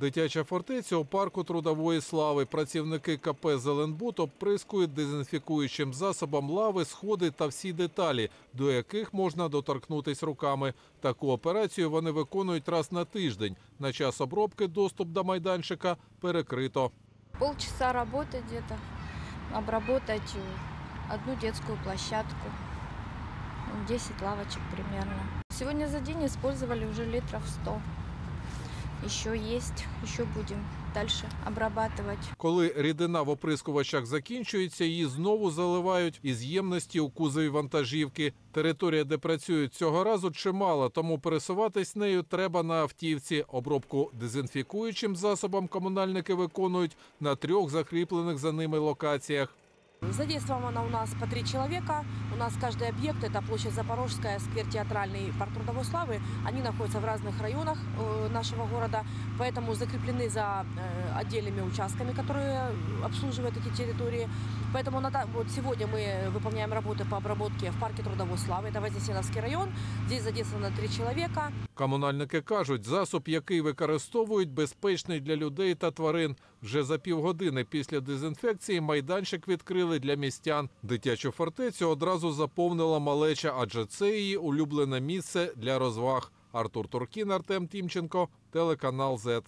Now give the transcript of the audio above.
Дитяча фортеця у парку трудової слави. Працівники КП Зеленбуд оприскують дезінфікуючим засобом лави, сходи та всі деталі, до яких можна доторкнутись руками. Таку операцію вони виконують раз на тиждень. На час обробки доступ до майданчика перекрито. Полчаса работы где-то, обработать э, одну детскую площадку, ну, 10 лавочек примерно. Сегодня за день использовали уже литров 100. Еще есть, еще будем дальше обрабатывать. Коли рідина в оприскувачах закінчується, її знову заливають із ємності у кузові вантажівки. Територія, де працюють цього разу, чимала, тому пересуватись нею треба на автівці. Обробку дезінфікуючим засобом комунальники виконують на трьох закріплених за ними локаціях. Задействовано у нас по три человека. У нас каждый объект, это площадь Запорожская, сквер Театральный, парк Трудовой Славы, они находятся в разных районах э, нашего города, поэтому закреплены за э, отдельными участками, которые обслуживают эти территории. Поэтому на да- вот сегодня мы выполняем работы по обработке в парке Трудовой Славы, это Вознесеновский район. Здесь задействовано три человека. Комунальники кажуть, засоб, який використовують, безпечний для людей та тварин. Вже за півгодини після дезінфекції майданчик відкрили для містян. Дитячу фортецю одразу заповнила малеча, адже це її улюблене місце для розваг. Артур Туркін, Артем Тімченко, телеканал ЗЕТ.